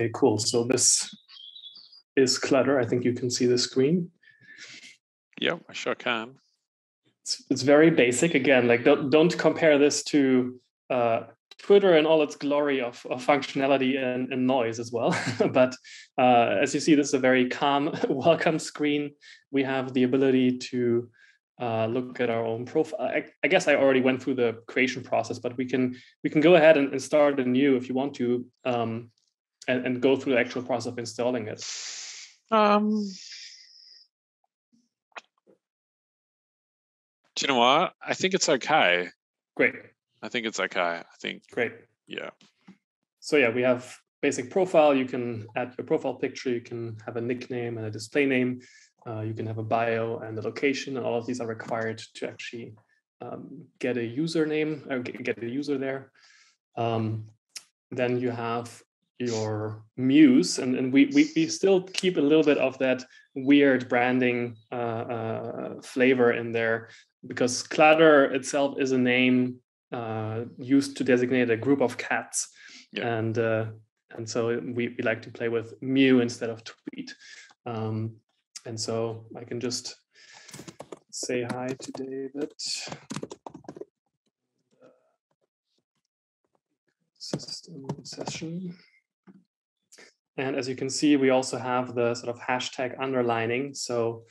Okay, cool. So this is Clutter. I think you can see the screen. Yep, I sure can. It's, it's very basic. Again, like don't don't compare this to uh, Twitter and all its glory of, of functionality and, and noise as well. but uh, as you see, this is a very calm, welcome screen. We have the ability to uh, look at our own profile. I, I, guess I already went through the creation process, but we can we can go ahead and, and start anew if you want to, um, and, and go through the actual process of installing it. Um, do you know what? I think it's okay. Great. I think it's okay. I think great. Yeah. So yeah, we have basic profile. You can add your profile picture. You can have a nickname and a display name. Uh, you can have a bio and a location, and all of these are required to actually um, get a username or get a user there. Um, then you have your mews, and, and we, we, we still keep a little bit of that weird branding uh, uh, flavor in there because Clutter itself is a name uh, used to designate a group of cats, yeah. and uh, and so we, we like to play with Mew instead of tweet. Um, and so I can just say hi to David. System session. And as you can see, we also have the sort of hashtag underlining. So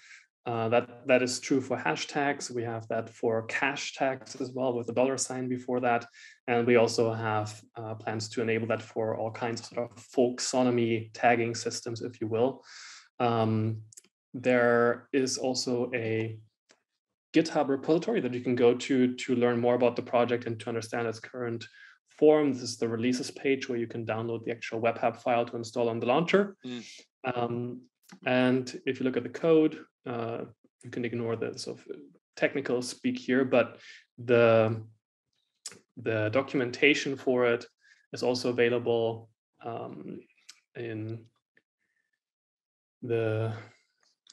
uh, that, that is true for hashtags. We have that for cash tags as well with the dollar sign before that. And we also have uh, plans to enable that for all kinds of sort of folksonomy tagging systems, if you will. Um, there is also a GitHub repository that you can go to to learn more about the project and to understand its current form. This is the releases page where you can download the actual web hApp file to install on the launcher. Mm. Um, and if you look at the code, uh, you can ignore the sort of technical speak here, but the the documentation for it is also available um, in the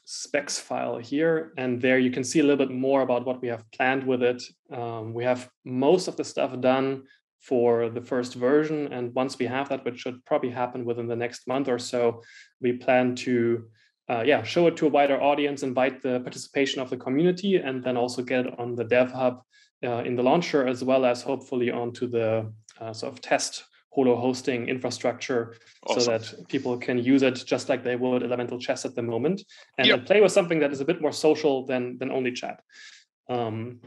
specs file here. And there you can see a little bit more about what we have planned with it. Um, we have most of the stuff done for the first version. And once we have that, which should probably happen within the next month or so, we plan to uh, yeah, show it to a wider audience, invite the participation of the community, and then also get it on the Dev Hub uh, in the launcher, as well as hopefully onto the uh, sort of test holo hosting infrastructure awesome. so that people can use it just like they would Elemental Chat at the moment and yep. play with something that is a bit more social than than only chat um,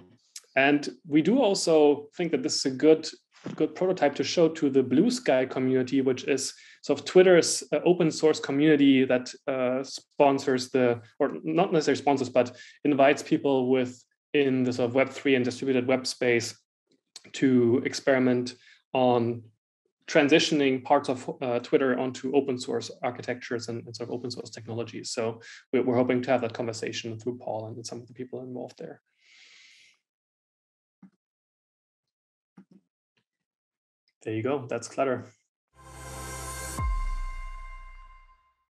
and we do also think that this is a good good prototype to show to the Bluesky community which is sort of twitter's uh, open source community that uh, sponsors the or not necessarily sponsors but invites people with in the sort of web3 and distributed web space to experiment on transitioning parts of uh, Twitter onto open source architectures and, and, sort of open source technologies. So we're, we're hoping to have that conversation through Paul and some of the people involved there. There you go. That's Clutter.